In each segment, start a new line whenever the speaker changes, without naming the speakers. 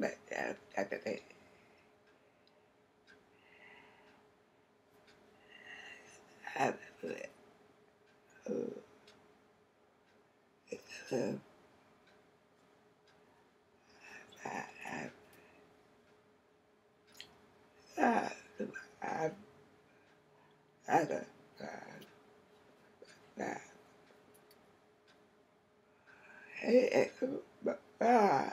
but uh, I bet they. I, uh, uh, I, I, I, I, I, I, I, I, I, I,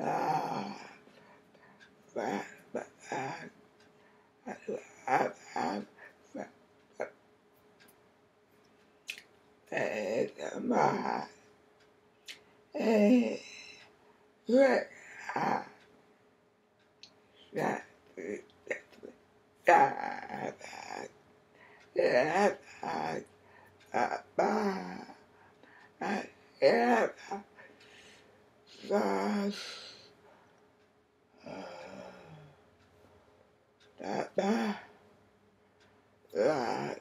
à, và, và, à, à, à, à, và, và, e, ma, e, re, a, da, da, da, da, da, da, ba, da, da, da, là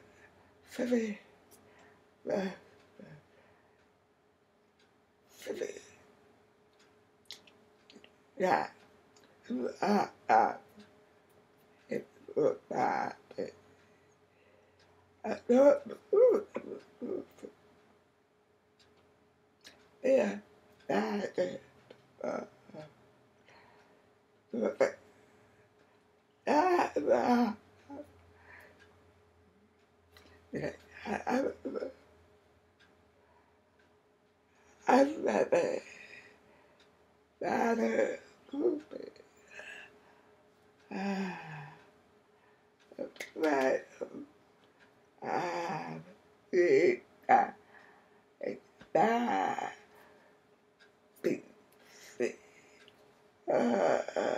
phải về. Là phải về. Là là là là đó là là là Ah, ah. I, I, I've met a better. Uh, but um, it, uh, it's not uh, uh,